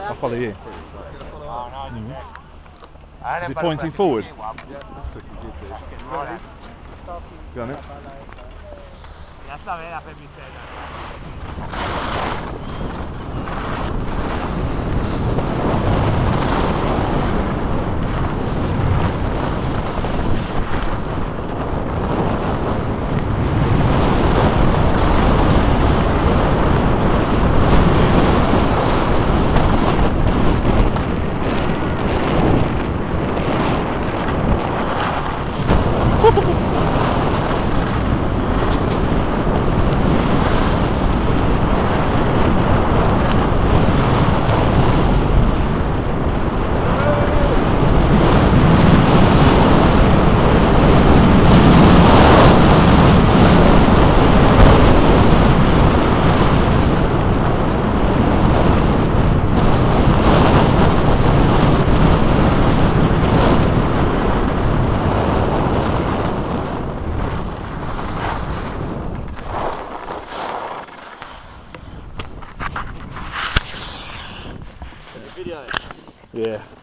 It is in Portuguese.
I'll follow you. Is it pointing forward? Go on it. Ya está bien la pepitera. Video. Yeah.